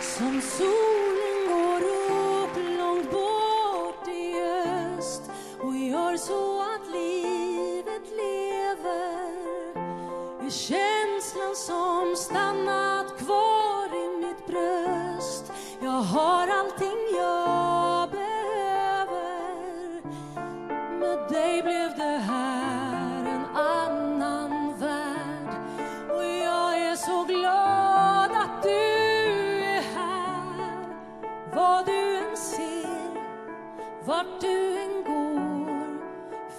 Som solen går upp långt bort i öst och gör så att livet lever. Är känslan som stannat kvar i mitt bröst. Jag har vart du än går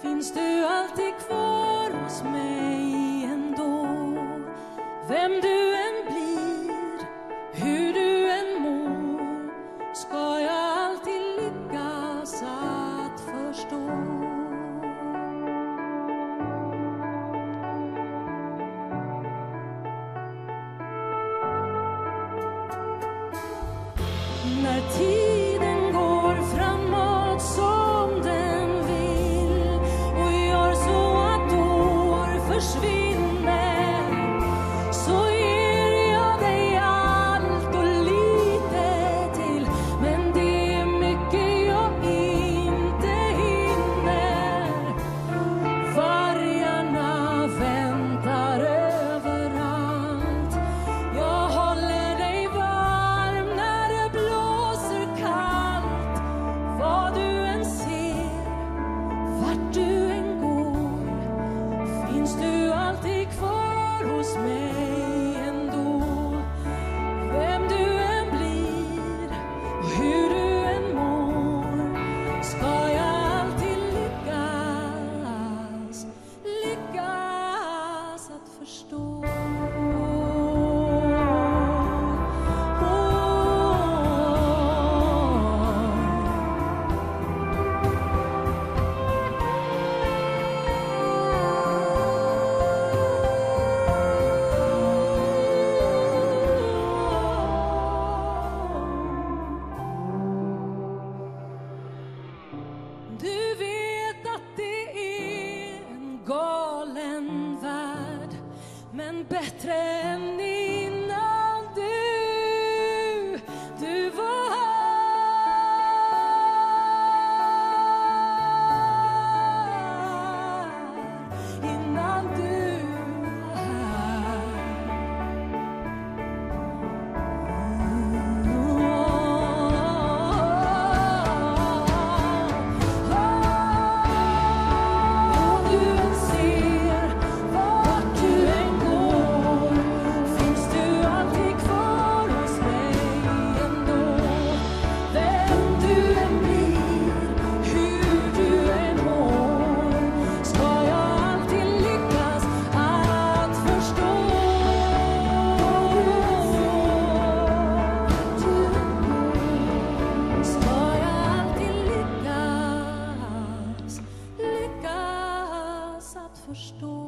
finns du alltid kvar hos mig ändå. Vem du än blir, hur du än mår ska jag alltid lyckas att förstå. När tid vart Du vet att det är en galen värld Men bättre än i custou.